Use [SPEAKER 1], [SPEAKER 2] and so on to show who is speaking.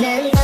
[SPEAKER 1] No.